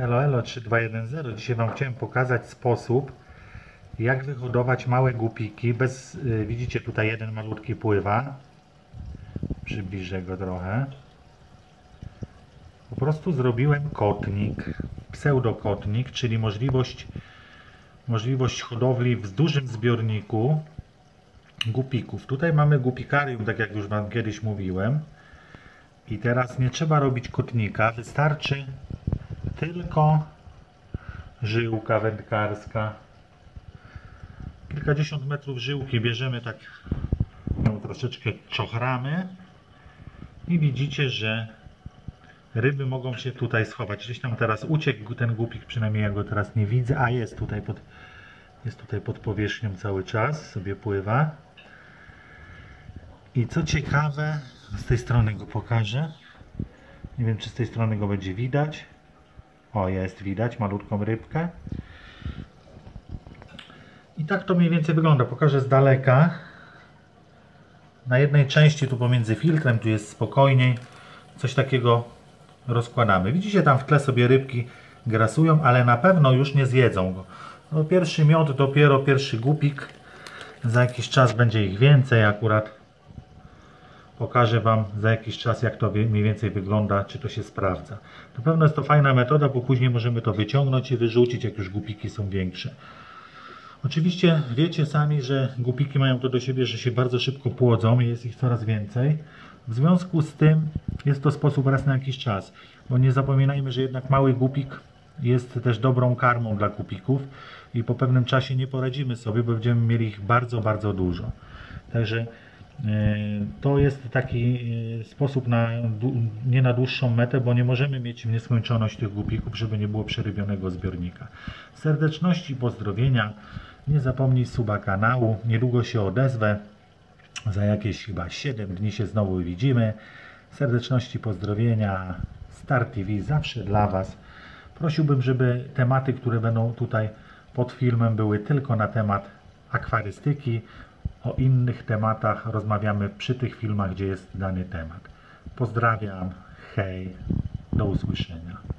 Elo Elo 3210. Dzisiaj Wam chciałem pokazać sposób, jak wyhodować małe gupiki. Bez, y, widzicie, tutaj jeden malutki pływa. Przybliżę go trochę. Po prostu zrobiłem kotnik, pseudokotnik, czyli możliwość, możliwość hodowli w dużym zbiorniku gupików. Tutaj mamy gupikarium, tak jak już Wam kiedyś mówiłem. I teraz nie trzeba robić kotnika, wystarczy tylko żyłka wędkarska. Kilkadziesiąt metrów żyłki bierzemy tak ją troszeczkę czochramy i widzicie, że ryby mogą się tutaj schować. Gdzieś tam teraz uciekł ten głupik, przynajmniej ja go teraz nie widzę, a jest tutaj pod, jest tutaj pod powierzchnią cały czas, sobie pływa. I co ciekawe, z tej strony go pokażę. Nie wiem, czy z tej strony go będzie widać. O, jest widać malutką rybkę. I tak to mniej więcej wygląda. Pokażę z daleka. Na jednej części tu pomiędzy filtrem, tu jest spokojniej. Coś takiego rozkładamy. Widzicie, tam w tle sobie rybki grasują, ale na pewno już nie zjedzą go. No, pierwszy miod, dopiero pierwszy głupik. Za jakiś czas będzie ich więcej akurat. Pokażę Wam za jakiś czas, jak to mniej więcej wygląda, czy to się sprawdza. Na pewno jest to fajna metoda, bo później możemy to wyciągnąć i wyrzucić, jak już głupiki są większe. Oczywiście wiecie sami, że głupiki mają to do siebie, że się bardzo szybko płodzą i jest ich coraz więcej. W związku z tym jest to sposób raz na jakiś czas, bo nie zapominajmy, że jednak mały głupik jest też dobrą karmą dla kupików i po pewnym czasie nie poradzimy sobie, bo będziemy mieli ich bardzo, bardzo dużo. Także to jest taki e, sposób na, nie na dłuższą metę, bo nie możemy mieć w nieskończoność tych głupików, żeby nie było przerybionego zbiornika. Serdeczności, pozdrowienia. Nie zapomnij suba kanału. Niedługo się odezwę. Za jakieś chyba 7 dni się znowu widzimy. Serdeczności, pozdrowienia. Star TV zawsze dla Was. Prosiłbym, żeby tematy, które będą tutaj pod filmem były tylko na temat akwarystyki, o innych tematach rozmawiamy przy tych filmach, gdzie jest dany temat. Pozdrawiam, hej, do usłyszenia.